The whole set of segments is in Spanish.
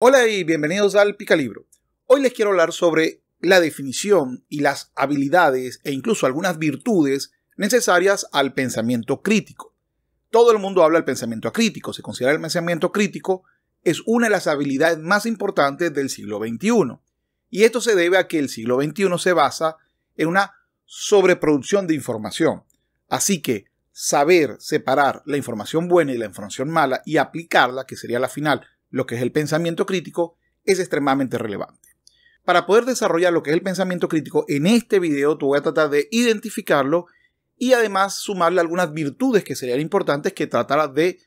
Hola y bienvenidos al Picalibro. Hoy les quiero hablar sobre la definición y las habilidades e incluso algunas virtudes necesarias al pensamiento crítico. Todo el mundo habla del pensamiento crítico, se considera el pensamiento crítico es una de las habilidades más importantes del siglo XXI. Y esto se debe a que el siglo XXI se basa en una sobreproducción de información. Así que saber separar la información buena y la información mala y aplicarla, que sería la final lo que es el pensamiento crítico, es extremadamente relevante. Para poder desarrollar lo que es el pensamiento crítico, en este video te voy a tratar de identificarlo y además sumarle algunas virtudes que serían importantes que tratara de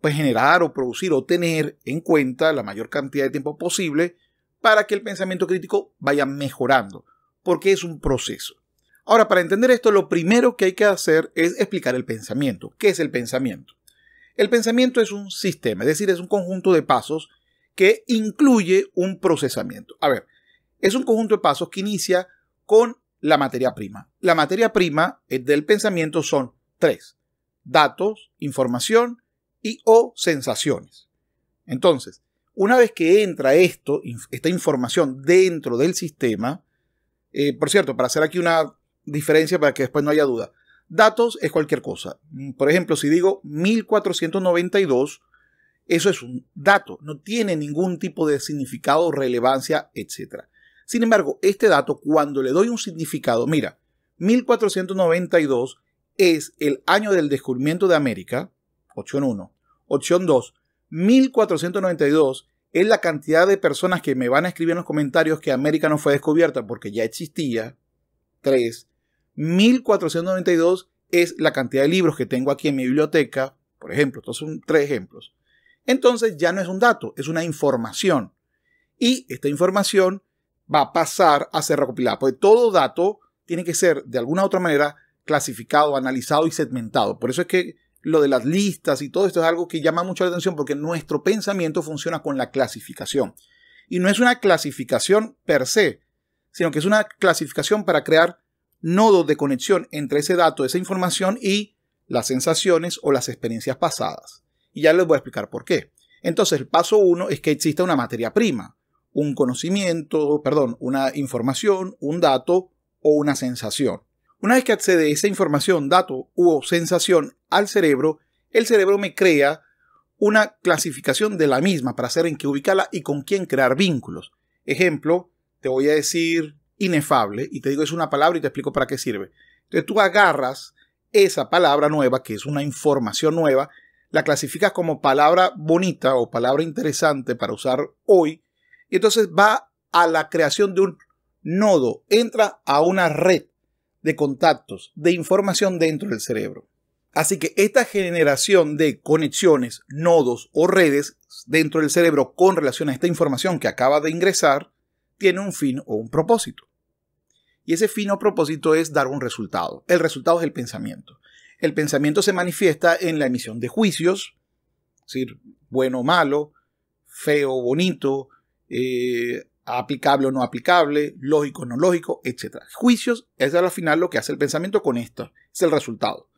pues, generar o producir o tener en cuenta la mayor cantidad de tiempo posible para que el pensamiento crítico vaya mejorando, porque es un proceso. Ahora, para entender esto, lo primero que hay que hacer es explicar el pensamiento. ¿Qué es el pensamiento? El pensamiento es un sistema, es decir, es un conjunto de pasos que incluye un procesamiento. A ver, es un conjunto de pasos que inicia con la materia prima. La materia prima del pensamiento son tres. Datos, información y o sensaciones. Entonces, una vez que entra esto, esta información dentro del sistema, eh, por cierto, para hacer aquí una diferencia para que después no haya duda, Datos es cualquier cosa. Por ejemplo, si digo 1492, eso es un dato, no tiene ningún tipo de significado, relevancia, etc. Sin embargo, este dato, cuando le doy un significado, mira, 1492 es el año del descubrimiento de América, opción 1. Opción 2, 1492 es la cantidad de personas que me van a escribir en los comentarios que América no fue descubierta porque ya existía. 3. 1492 es la cantidad de libros que tengo aquí en mi biblioteca, por ejemplo, estos son tres ejemplos. Entonces ya no es un dato, es una información. Y esta información va a pasar a ser recopilada, porque todo dato tiene que ser de alguna u otra manera clasificado, analizado y segmentado. Por eso es que lo de las listas y todo esto es algo que llama mucho la atención porque nuestro pensamiento funciona con la clasificación. Y no es una clasificación per se, sino que es una clasificación para crear nodos de conexión entre ese dato, esa información y las sensaciones o las experiencias pasadas. Y ya les voy a explicar por qué. Entonces, el paso uno es que exista una materia prima, un conocimiento, perdón, una información, un dato o una sensación. Una vez que accede esa información, dato u sensación al cerebro, el cerebro me crea una clasificación de la misma para saber en qué ubicarla y con quién crear vínculos. Ejemplo, te voy a decir inefable y te digo es una palabra y te explico para qué sirve. Entonces tú agarras esa palabra nueva, que es una información nueva, la clasificas como palabra bonita o palabra interesante para usar hoy, y entonces va a la creación de un nodo, entra a una red de contactos, de información dentro del cerebro. Así que esta generación de conexiones, nodos o redes dentro del cerebro con relación a esta información que acaba de ingresar, tiene un fin o un propósito. Y ese fino propósito es dar un resultado. El resultado es el pensamiento. El pensamiento se manifiesta en la emisión de juicios, es decir, bueno o malo, feo o bonito, eh, aplicable o no aplicable, lógico o no lógico, etc. Juicios es al final lo que hace el pensamiento con esto, es el resultado.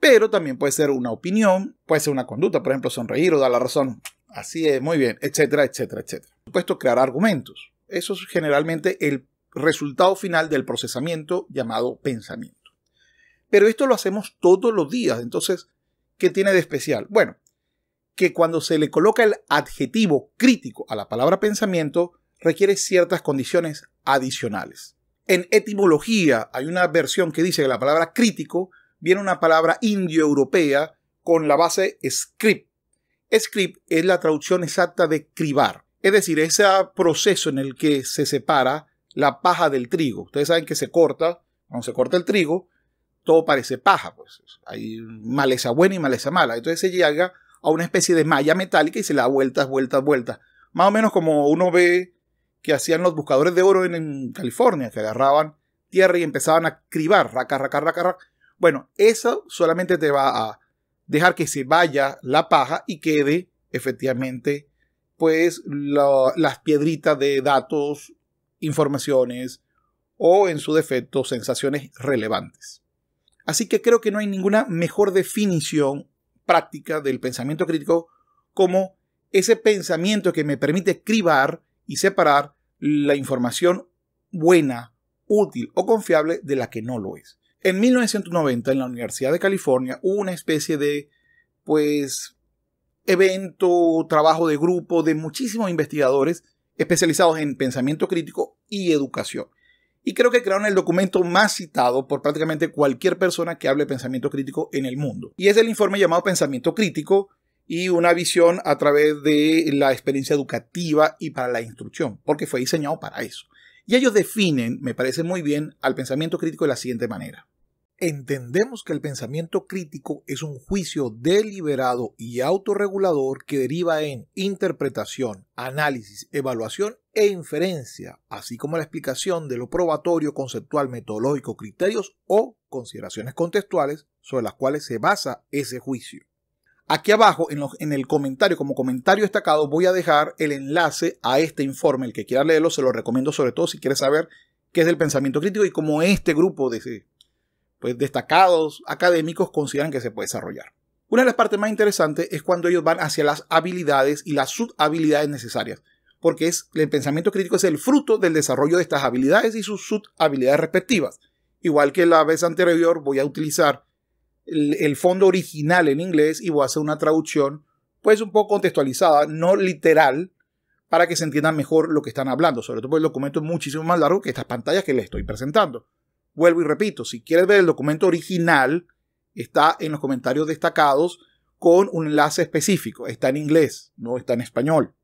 Pero también puede ser una opinión, puede ser una conducta, por ejemplo, sonreír o dar la razón, así es, muy bien, etcétera, etcétera, etcétera. Por supuesto, crear argumentos. Eso es generalmente el resultado final del procesamiento llamado pensamiento. Pero esto lo hacemos todos los días, entonces, ¿qué tiene de especial? Bueno, que cuando se le coloca el adjetivo crítico a la palabra pensamiento, requiere ciertas condiciones adicionales. En etimología hay una versión que dice que la palabra crítico viene una palabra indoeuropea con la base script. Script es la traducción exacta de cribar, es decir, ese proceso en el que se separa la paja del trigo. Ustedes saben que se corta, cuando se corta el trigo, todo parece paja, pues hay maleza buena y maleza mala. Entonces se llega a una especie de malla metálica y se le da vueltas, vueltas, vueltas. Más o menos como uno ve que hacían los buscadores de oro en, California, que agarraban tierra y empezaban a cribar, raca, raca, raca, raca. Bueno, eso solamente te va a dejar que se vaya la paja y quede efectivamente pues las piedritas de datos informaciones o en su defecto sensaciones relevantes. Así que creo que no hay ninguna mejor definición práctica del pensamiento crítico como ese pensamiento que me permite cribar y separar la información buena, útil o confiable de la que no lo es. En 1990 en la Universidad de California hubo una especie de, pues, evento, trabajo de grupo de muchísimos investigadores especializados en pensamiento crítico y educación. Y creo que crearon el documento más citado por prácticamente cualquier persona que hable pensamiento crítico en el mundo. Y es el informe llamado Pensamiento Crítico y una visión a través de la experiencia educativa y para la instrucción, porque fue diseñado para eso. Y ellos definen, me parece muy bien, al pensamiento crítico de la siguiente manera. Entendemos que el pensamiento crítico es un juicio deliberado y autorregulador que deriva en interpretación, análisis, evaluación e inferencia, así como la explicación de lo probatorio, conceptual, metodológico, criterios o consideraciones contextuales sobre las cuales se basa ese juicio. Aquí abajo, en, el comentario, como comentario destacado, voy a dejar el enlace a este informe. El que quiera leerlo, se lo recomiendo sobre todo si quiere saber qué es el pensamiento crítico y cómo este grupo de pues, destacados académicos consideran que se puede desarrollar. Una de las partes más interesantes es cuando ellos van hacia las habilidades y las subhabilidades necesarias, porque el pensamiento crítico es el fruto del desarrollo de estas habilidades y sus subhabilidades respectivas. Igual que la vez anterior voy a utilizar el, el, fondo original en inglés y voy a hacer una traducción pues un poco contextualizada, no literal, para que se entienda mejor lo que están hablando, sobre todo porque el documento es muchísimo más largo que estas pantallas que les estoy presentando. Vuelvo y repito, si quieres ver el documento original, está en los comentarios destacados con un enlace específico. Está en inglés, no está en español.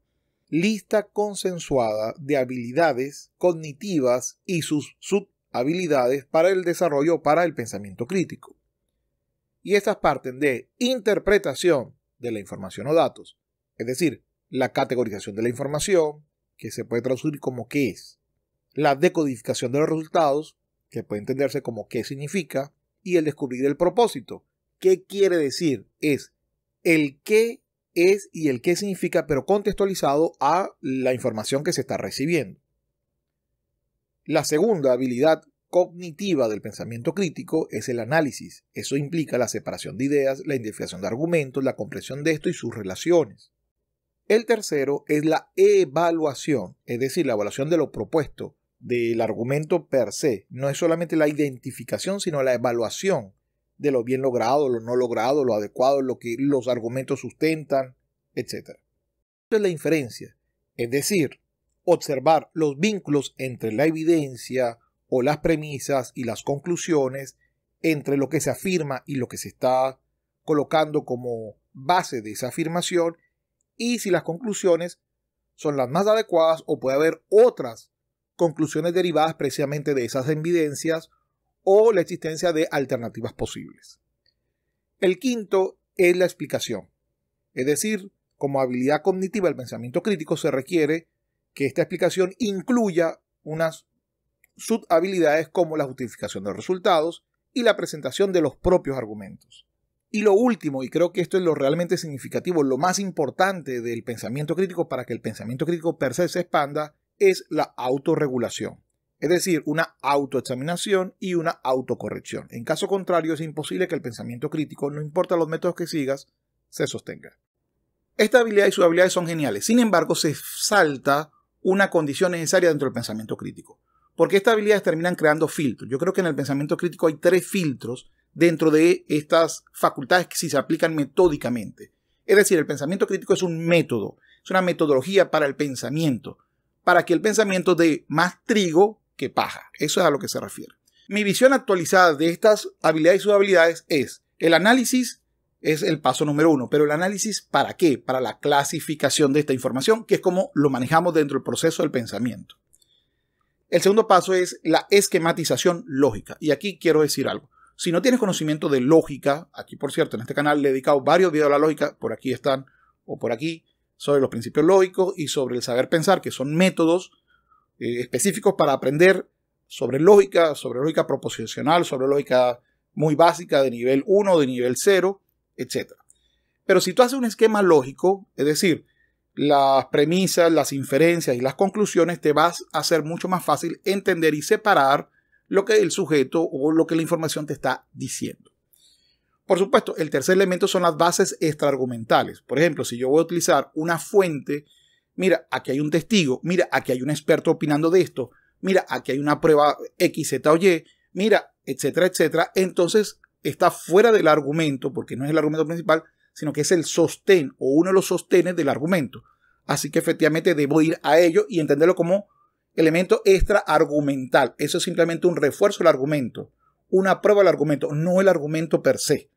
Lista consensuada de habilidades cognitivas y sus subhabilidades para el desarrollo para el pensamiento crítico. Y estas parten de interpretación de la información o datos, es decir, la categorización de la información, que se puede traducir como qué es, la decodificación de los resultados, que puede entenderse como qué significa, y el descubrir el propósito. ¿Qué quiere decir? Es el qué es y el qué significa, pero contextualizado a la información que se está recibiendo. La segunda habilidad cognitiva del pensamiento crítico es el análisis. Eso implica la separación de ideas, la identificación de argumentos, la comprensión de esto y sus relaciones. El tercero es la evaluación, es decir, la evaluación de lo propuesto, del argumento per se. No es solamente la identificación, sino la evaluación de lo bien logrado, lo no logrado, lo adecuado, lo que los argumentos sustentan, etc. Es la inferencia, es decir, observar los vínculos entre la evidencia o las premisas y las conclusiones, entre lo que se afirma y lo que se está colocando como base de esa afirmación, y si las conclusiones son las más adecuadas o puede haber otras conclusiones derivadas precisamente de esas evidencias o la existencia de alternativas posibles. El quinto es la explicación. Es decir, como habilidad cognitiva del pensamiento crítico se requiere que esta explicación incluya unas subhabilidades como la justificación de resultados y la presentación de los propios argumentos. Y lo último, y creo que esto es lo realmente significativo, lo más importante del pensamiento crítico para que el pensamiento crítico per se se expanda, es la autorregulación, es decir, una autoexaminación y una autocorrección. En caso contrario, es imposible que el pensamiento crítico, no importa los métodos que sigas, se sostenga. Esta habilidad y sus habilidades son geniales. Sin embargo, se salta una condición necesaria dentro del pensamiento crítico. Porque estas habilidades terminan creando filtros. Yo creo que en el pensamiento crítico hay tres filtros dentro de estas facultades que si se aplican metódicamente. Es decir, el pensamiento crítico es un método, es una metodología para el pensamiento para que el pensamiento dé más trigo que paja. Eso es a lo que se refiere. Mi visión actualizada de estas habilidades y subhabilidades es el análisis es el paso número uno, pero el análisis para qué? Para la clasificación de esta información, que es como lo manejamos dentro del proceso del pensamiento. El segundo paso es la esquematización lógica. Y aquí quiero decir algo. Si no tienes conocimiento de lógica, aquí por cierto, en este canal le he dedicado varios videos a la lógica, por aquí están o por aquí, sobre los principios lógicos y sobre el saber pensar, que son métodos eh, específicos para aprender sobre lógica, sobre lógica proposicional, sobre lógica muy básica de nivel 1, de nivel 0, etc. Pero si tú haces un esquema lógico, es decir, las premisas, las inferencias y las conclusiones, te vas a hacer mucho más fácil entender y separar lo que el sujeto o lo que la información te está diciendo. Por supuesto, el tercer elemento son las bases extraargumentales. Por ejemplo, si yo voy a utilizar una fuente, mira, aquí hay un testigo, mira, aquí hay un experto opinando de esto, mira, aquí hay una prueba X, Z o Y, mira, etcétera, etcétera, entonces está fuera del argumento, porque no es el argumento principal, sino que es el sostén o uno de los sostenes del argumento. Así que efectivamente debo ir a ello y entenderlo como elemento extra argumental. Eso es simplemente un refuerzo del argumento, una prueba del argumento, no el argumento per se.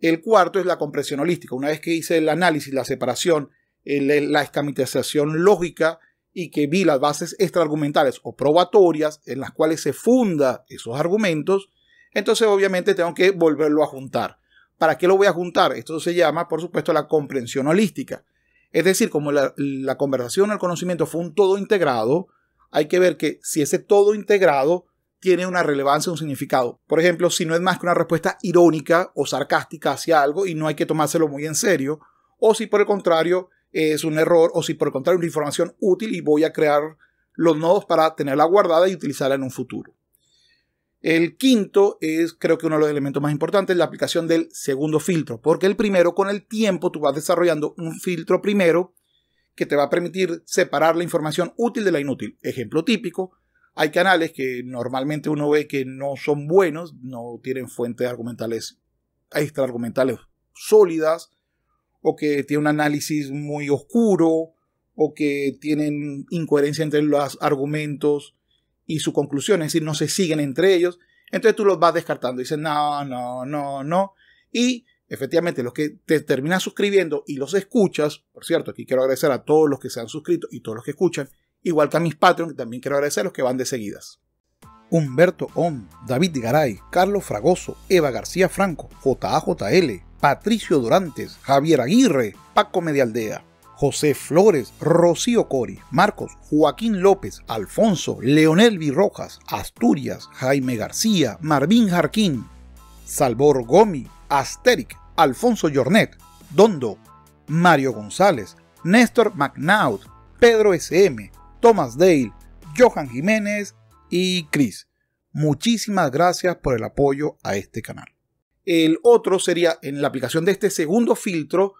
El cuarto es la comprensión holística. Una vez que hice el análisis, la separación, la escamitización lógica y que vi las bases extraargumentales o probatorias en las cuales se funda esos argumentos, entonces obviamente tengo que volverlo a juntar. ¿Para qué lo voy a juntar? Esto se llama, por supuesto, la comprensión holística. Es decir, como la, conversación o el conocimiento fue un todo integrado, hay que ver que si ese todo integrado tiene una relevancia, un significado. Por ejemplo, si no es más que una respuesta irónica o sarcástica hacia algo y no hay que tomárselo muy en serio, o si por el contrario es un error, o si por el contrario es una información útil y voy a crear los nodos para tenerla guardada y utilizarla en un futuro. El quinto es, creo que uno de los elementos más importantes, la aplicación del segundo filtro, porque el primero, con el tiempo, tú vas desarrollando un filtro primero que te va a permitir separar la información útil de la inútil. Ejemplo típico, hay canales que normalmente uno ve que no son buenos, no tienen fuentes argumentales, extraargumentales sólidas, o que tienen un análisis muy oscuro, o que tienen incoherencia entre los argumentos y su conclusión, es decir, no se siguen entre ellos. Entonces tú los vas descartando, dices, no, no, no, no. Y efectivamente, los que te terminas suscribiendo y los escuchas, por cierto, aquí quiero agradecer a todos los que se han suscrito y todos los que escuchan, igual que a mis Patreon, que también quiero agradecer a los que van de seguidas. Humberto Om, David Garay, Carlos Fragoso, Eva García Franco, JAJL, Patricio Durantes, Javier Aguirre, Paco Medialdea, José Flores, Rocío Cori, Marcos, Joaquín López, Alfonso, Leonel Virrojas, Asturias, Jaime García, Marvin Jarquín, Salvor Gomi, Asteric, Alfonso Jornet, Dondo, Mario González, Néstor McNaud, Pedro SM, Thomas Dale, Johan Jiménez y Chris. Muchísimas gracias por el apoyo a este canal. El otro sería en la aplicación de este segundo filtro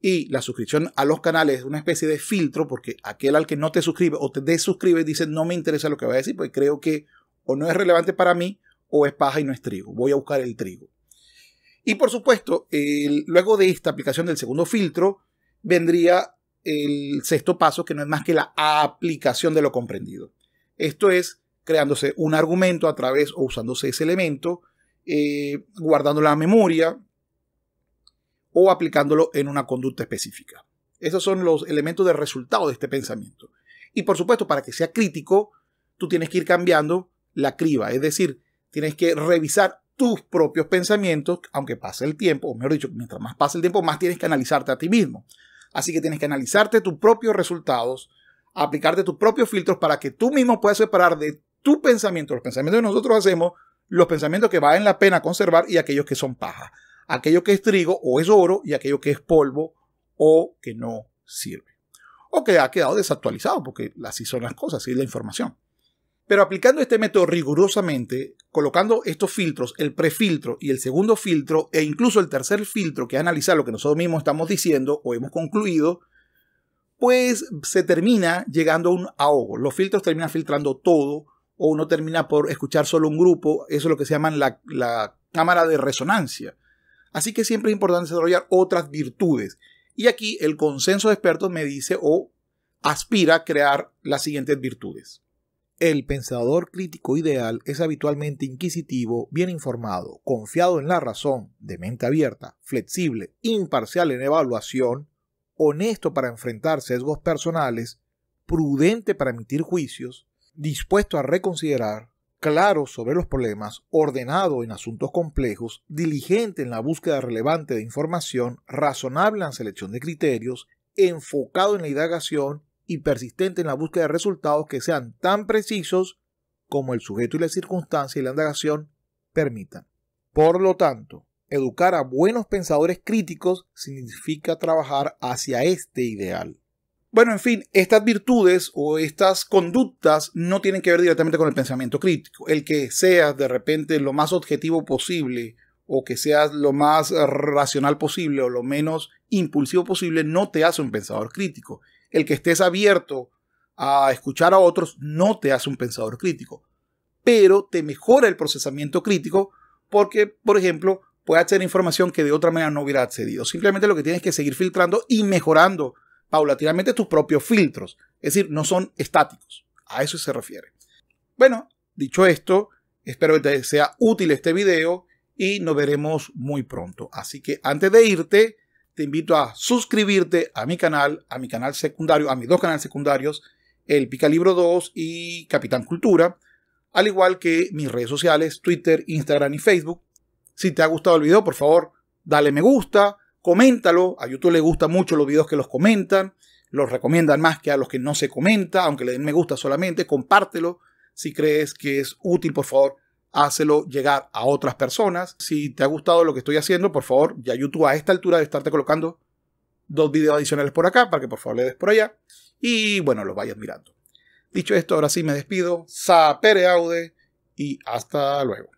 y la suscripción a los canales es una especie de filtro porque aquel al que no te suscribe o te desuscribe dice no me interesa lo que va a decir porque creo que o no es relevante para mí o es paja y no es trigo. Voy a buscar el trigo. Y por supuesto, luego de esta aplicación del segundo filtro vendría el sexto paso que no es más que la aplicación de lo comprendido. Esto es creándose un argumento a través o usándose ese elemento, eh, guardando la memoria, o aplicándolo en una conducta específica. Esos son los elementos de resultado de este pensamiento. Y por supuesto, para que sea crítico, tú tienes que ir cambiando la criba, es decir, tienes que revisar tus propios pensamientos, aunque pase el tiempo, o mejor dicho, mientras más pase el tiempo, más tienes que analizarte a ti mismo. Así que tienes que analizarte tus propios resultados, aplicarte tus propios filtros para que tú mismo puedas separar de tu pensamiento, los pensamientos que nosotros hacemos, los pensamientos que valen la pena conservar y aquellos que son paja aquello que es trigo o es oro y aquello que es polvo o que no sirve. O que ha quedado desactualizado, porque así son las cosas, así es la información. Pero aplicando este método rigurosamente, colocando estos filtros, el prefiltro y el segundo filtro, e incluso el tercer filtro, que es analizar lo que nosotros mismos estamos diciendo o hemos concluido, pues se termina llegando a un ahogo. Los filtros terminan filtrando todo, o uno termina por escuchar solo un grupo, eso es lo que se llama la, la cámara de resonancia. Así que siempre es importante desarrollar otras virtudes. Y aquí el consenso de expertos me dice o aspira a crear las siguientes virtudes. El pensador crítico ideal es habitualmente inquisitivo, bien informado, confiado en la razón, de mente abierta, flexible, imparcial en evaluación, honesto para enfrentar sesgos personales, prudente para emitir juicios, dispuesto a reconsiderar, claro sobre los problemas, ordenado en asuntos complejos, diligente en la búsqueda relevante de información, razonable en la selección de criterios, enfocado en la indagación y persistente en la búsqueda de resultados que sean tan precisos como el sujeto y la circunstancia y la indagación permitan. Por lo tanto, educar a buenos pensadores críticos significa trabajar hacia este ideal. Bueno, en fin, estas virtudes o estas conductas no tienen que ver directamente con el pensamiento crítico. El que seas de repente lo más objetivo posible o que seas lo más racional posible o lo menos impulsivo posible no te hace un pensador crítico. El que estés abierto a escuchar a otros no te hace un pensador crítico, pero te mejora el procesamiento crítico porque, por ejemplo, puede acceder información que de otra manera no hubiera accedido. Simplemente lo que tienes que seguir filtrando y mejorando paulatinamente tus propios filtros. Es decir, no son estáticos. A eso se refiere. Bueno, dicho esto, espero que te sea útil este video y nos veremos muy pronto. Así que antes de irte, te invito a suscribirte a mi canal, a mi canal secundario, a mis dos canales secundarios, el Picalibro 2 y Capitán Cultura, al igual que mis redes sociales, Twitter, Instagram y Facebook. Si te ha gustado el video, por favor, dale me gusta, coméntalo. A YouTube le gustan mucho los videos que los comentan, los recomiendan más que a los que no se comenta, aunque le den me gusta solamente, compártelo. Si crees que es útil, por favor, hácelo llegar a otras personas. Si te ha gustado lo que estoy haciendo, por favor, ya YouTube a esta altura de estarte colocando dos videos adicionales por acá para que por favor le des por allá y bueno, lo vayas mirando. Dicho esto, ahora sí me despido. Sapere aude y hasta luego.